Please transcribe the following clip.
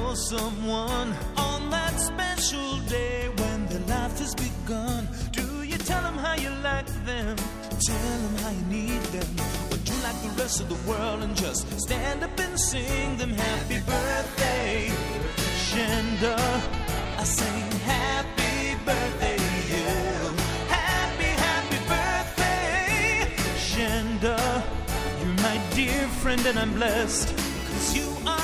Know someone on that special day when their life has begun? Do you tell them how you like them? Tell them how you need them? Or do like the rest of the world and just stand up and sing them happy birthday? Shanda, I sing happy birthday to you. Happy, happy birthday, Shanda. You're my dear friend and I'm blessed Cause you are